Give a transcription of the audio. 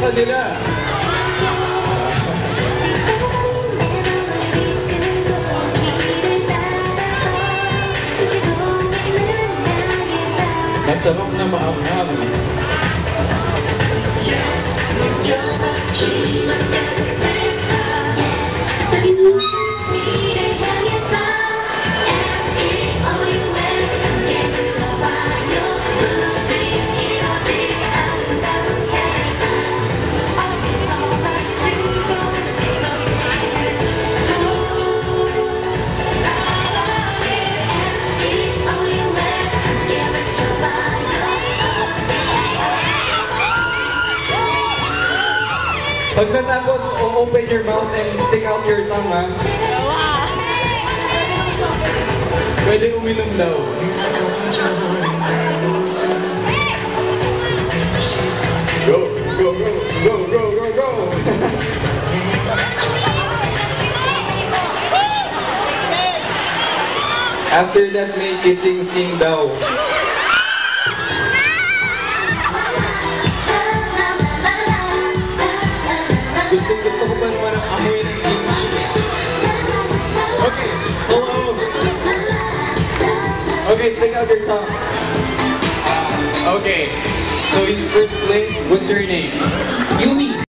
محمد إله. انت ركن maanghang. Pag natapos, open your mouth and stick out your tongue, ha? Pwede uminom daw. Go, go, go, go, go, go, go. After that, may kissing sing daw. Okay, stick out your tongue. Okay, so in first place, what's your name? Yumi.